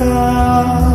God.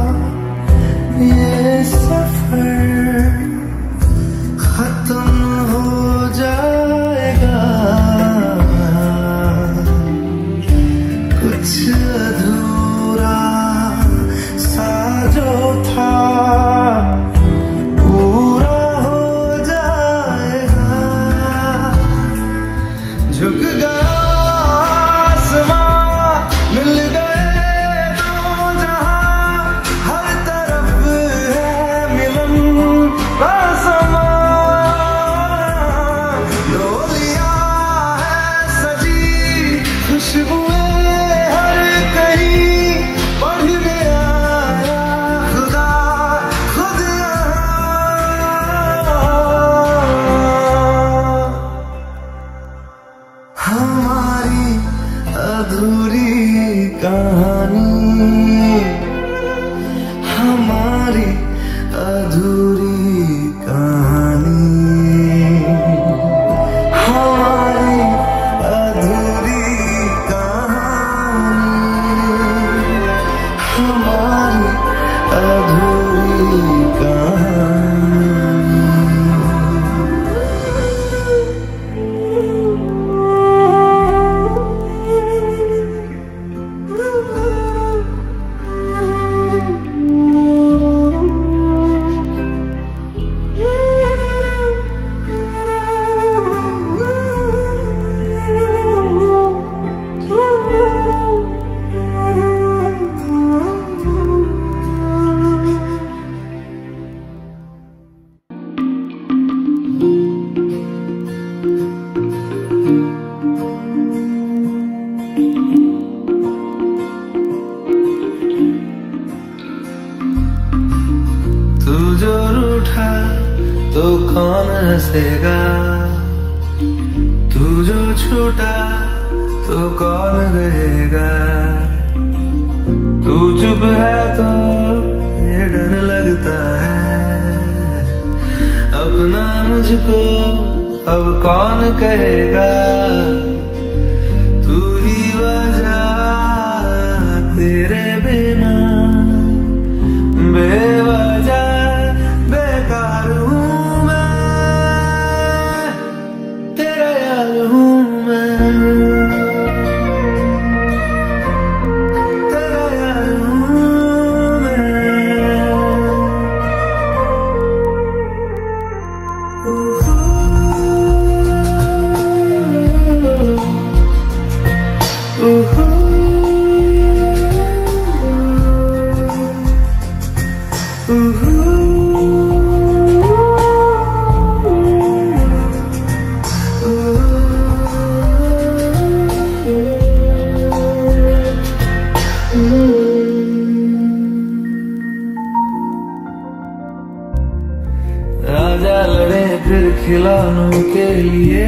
खिलानों के लिए।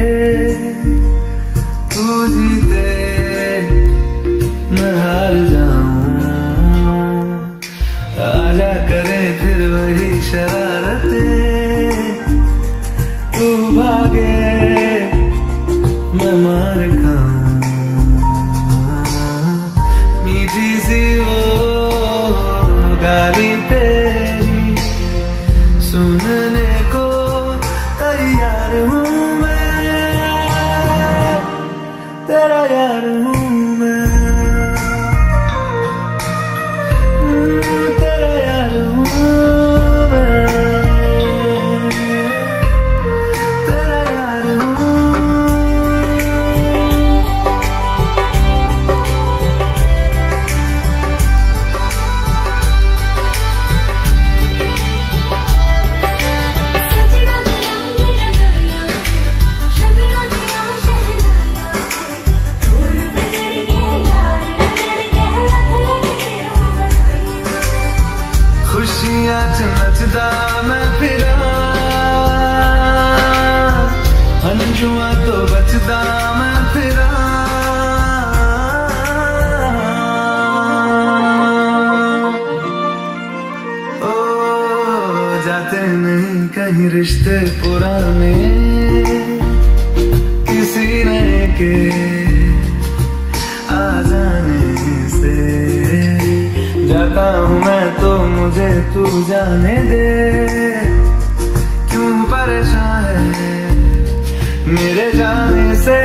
आ जाने से जाता हूँ मैं तो मुझे तू जाने दे। क्यों परेशान है मेरे जाने से?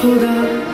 孤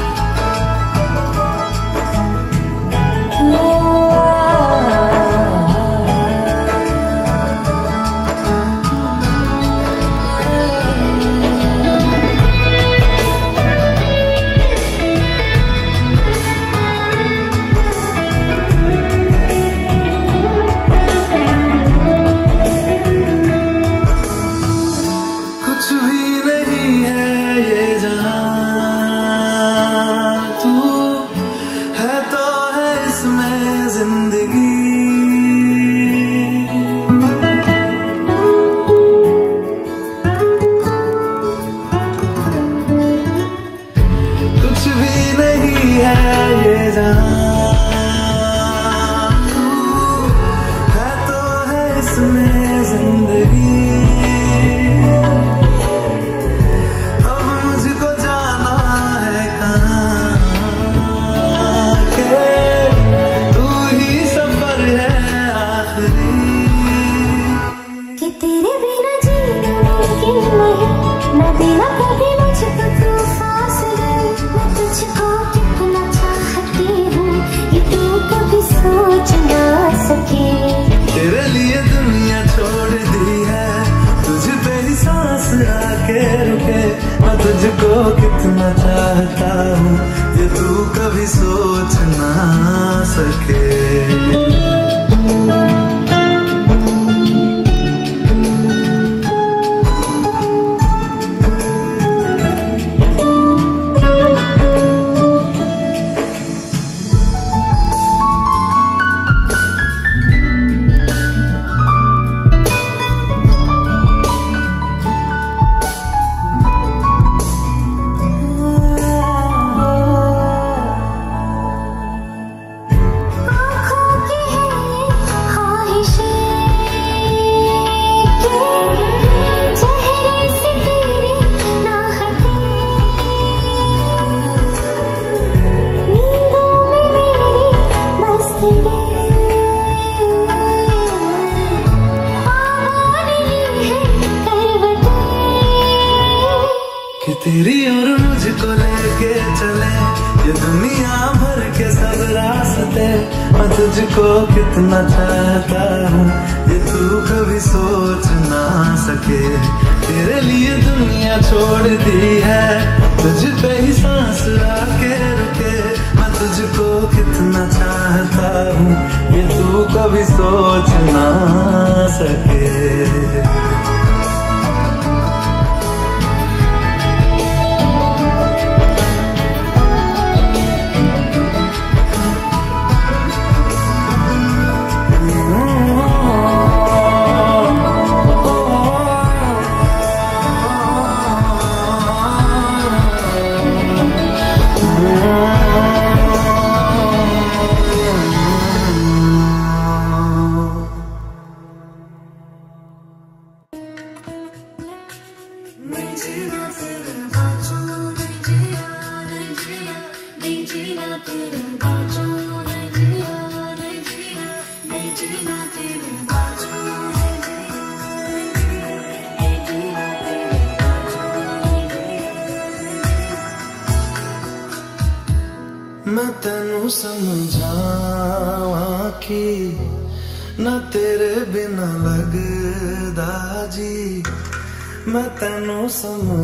Jesus. summer.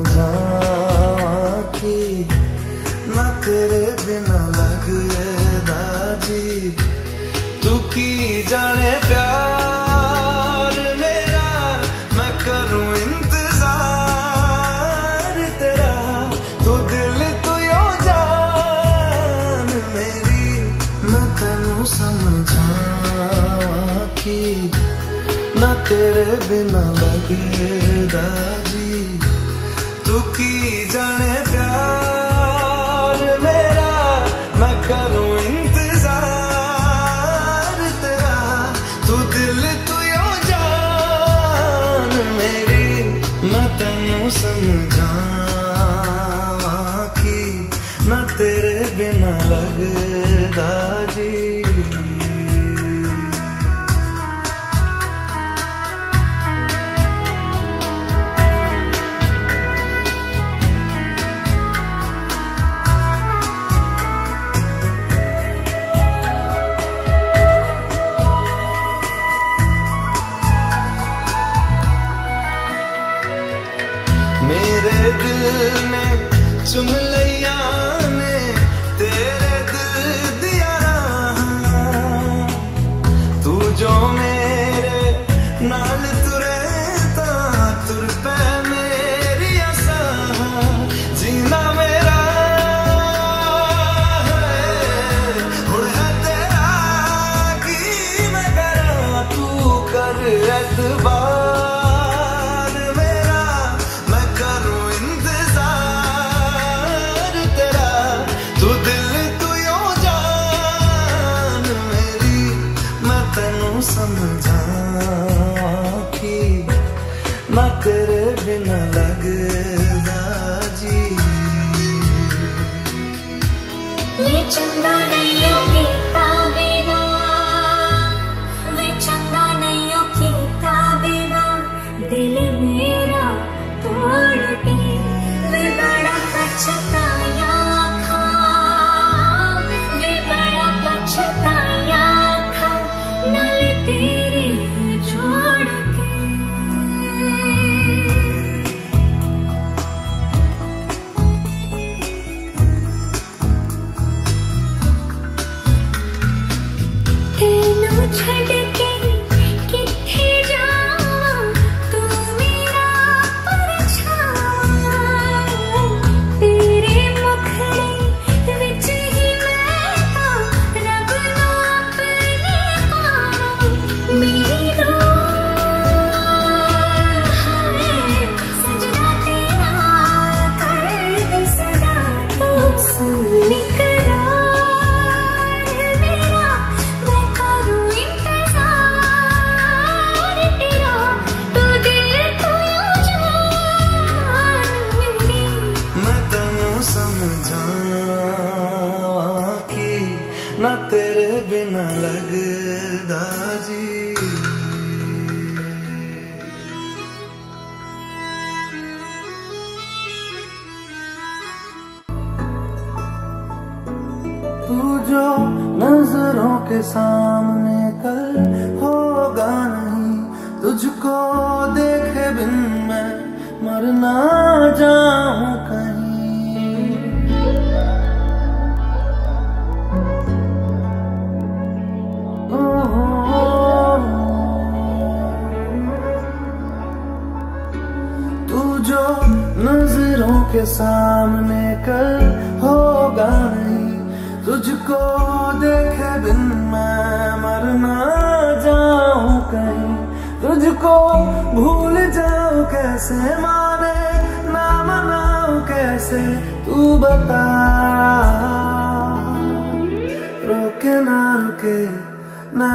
माने ना मनाऊ कैसे तू बता। रोके ना रुके ना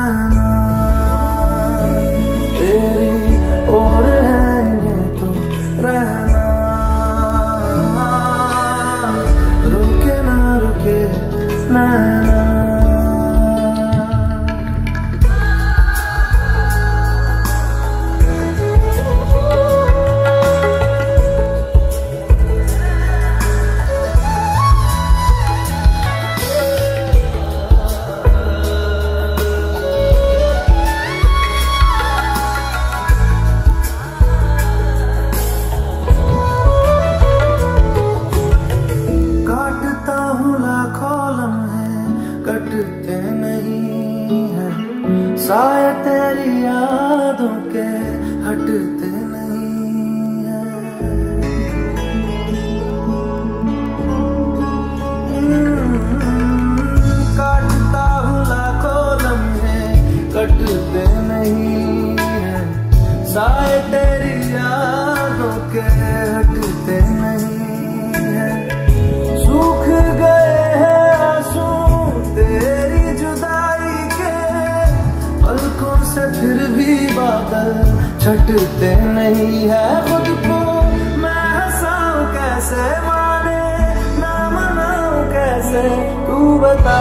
देखते नहीं है खुद को। मैं हंसाऊं कैसे माने? ना मनाऊं कैसे? तू बता।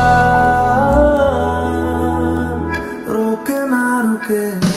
रुके ना रुके।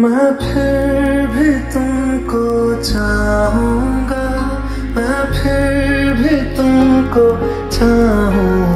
मैं फिर भी तुमको चाहूँगा मैं फिर भी तुमको चाहूँगा।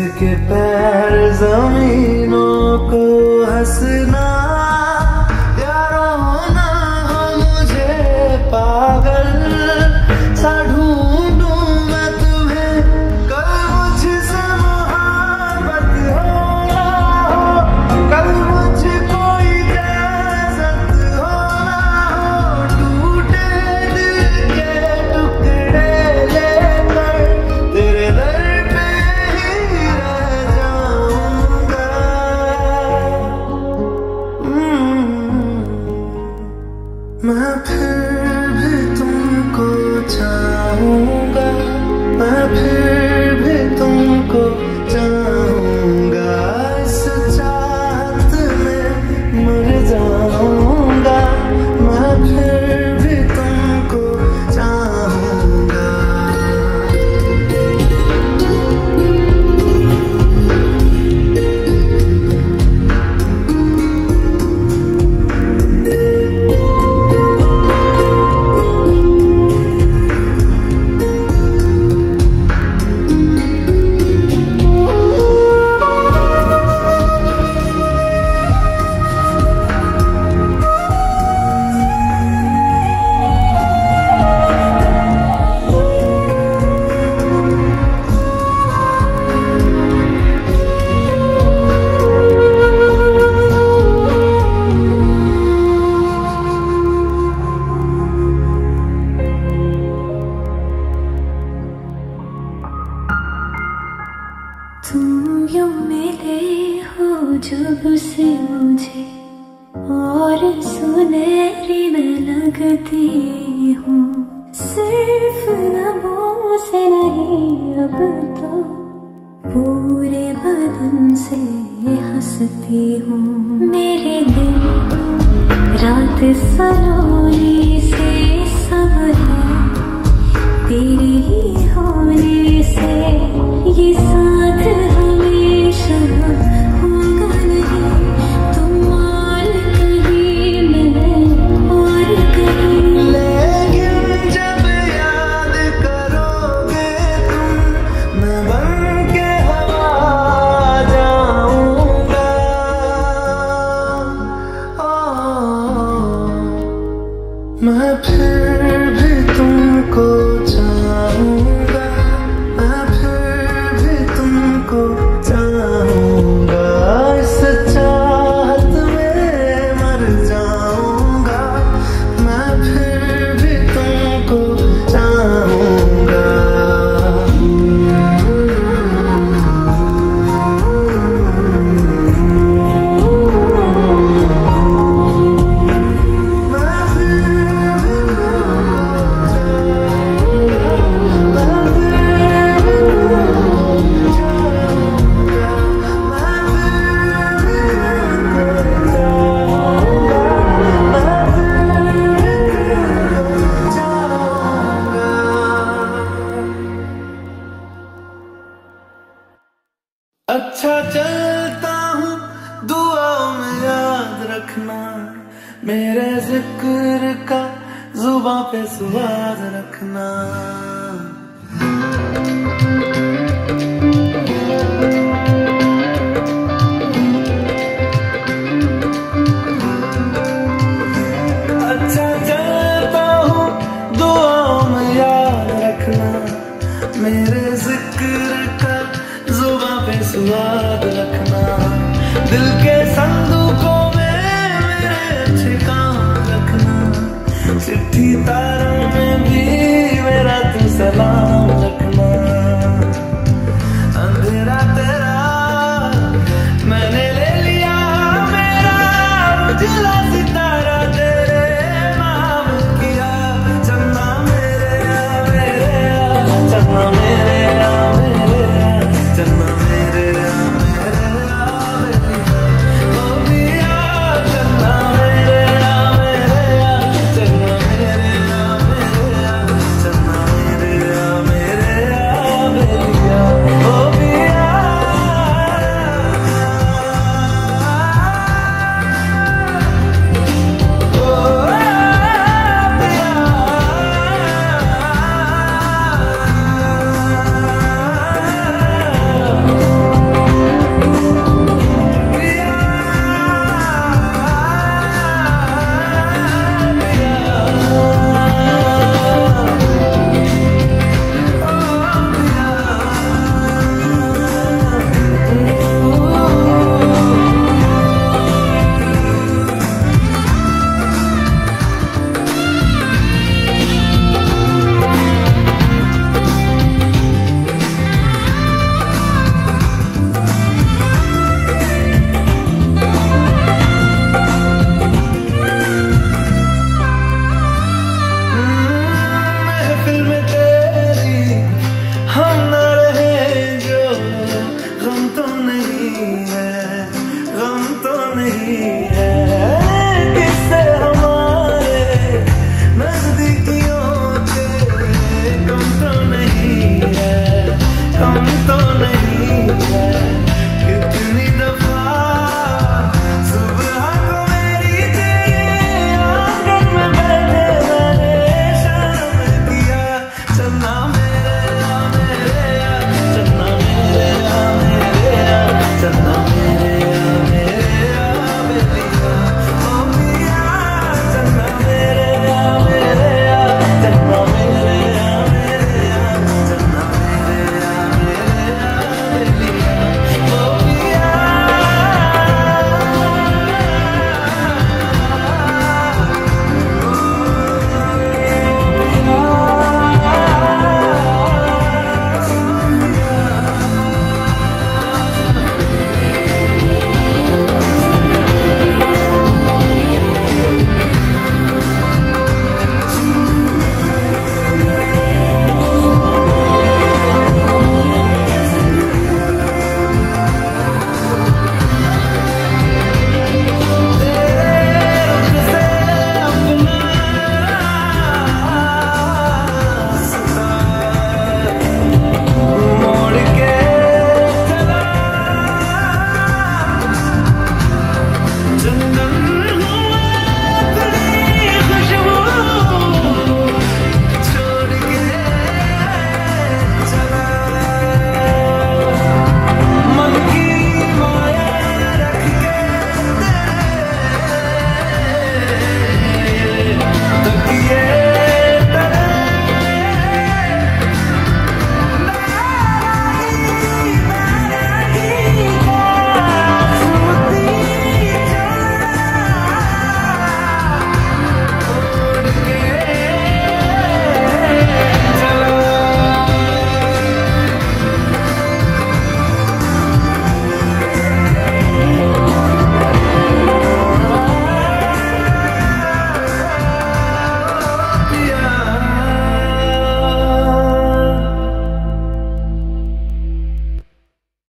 जिसके पैर जमीनों को हंसना। यारो ना हो मुझे पागल साढ़ू खुशबू से मुझे और सुनहरी मैं लगती हूँ। सिर्फ़ लबों से नहीं, अब तो पूरे बदन से हंसती हूँ।